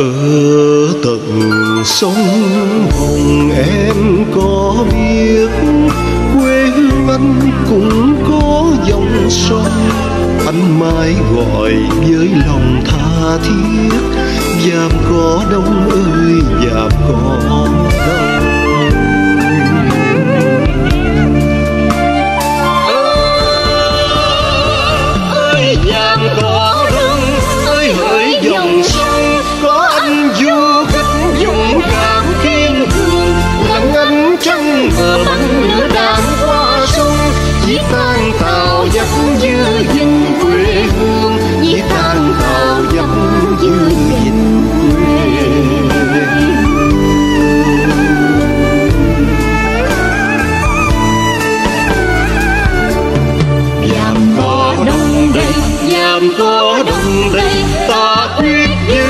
ở tận sông hồng em có biết quê hương anh cũng có dòng sông. Anh mãi gọi với lòng tha thiết, giam có đông ơi, giam có đông. Ơi giam anh bắn lửa đạn qua sông chỉ tan tàu dắt dư dình quê hương chỉ tan tàu dắt dư dình quê Giam có đông đây, giam có đông đây Ta quyết giữ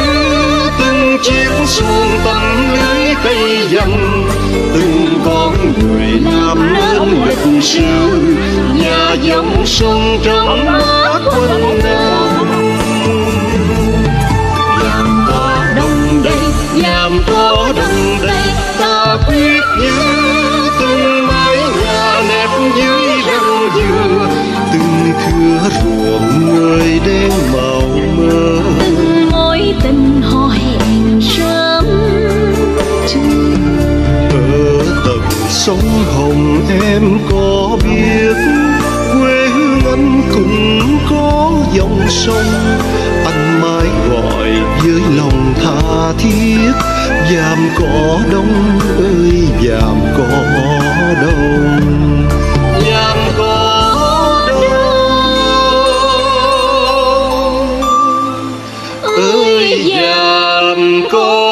từng chiếc xuồng tầng lưới cây dầm người làm nên lịch sử nhà dòng sông trong mắt quân nam. Làm có đông đây, làm có đông đây Ta quyết nhớ từng mái nhà nếp dưới răng dừa từng thửa ruộng sông hồng em có biết, quê hương anh cũng có dòng sông anh mãi gọi với lòng tha thiết, giam có đông ơi, giam có đông giam cỏ đông ơi, giam cỏ.